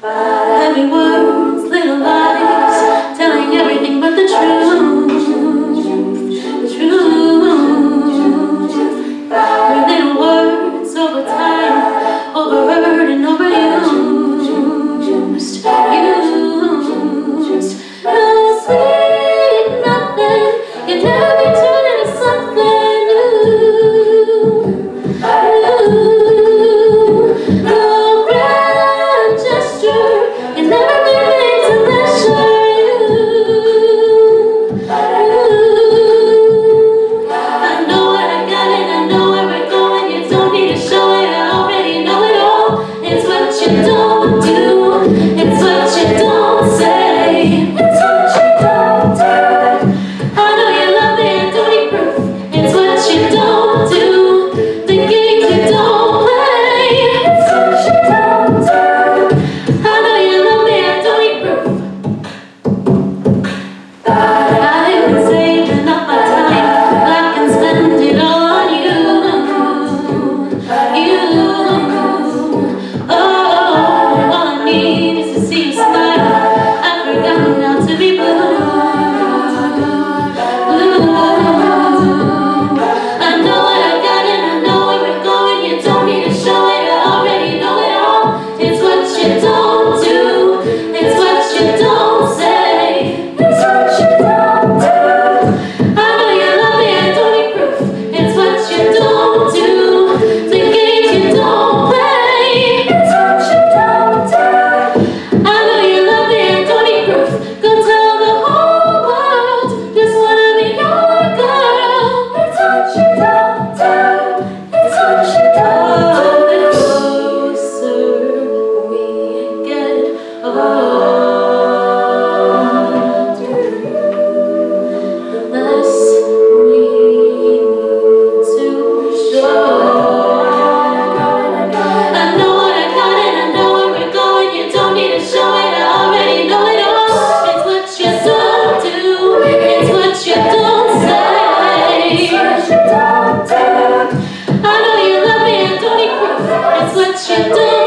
Heavy word's little lies. never do.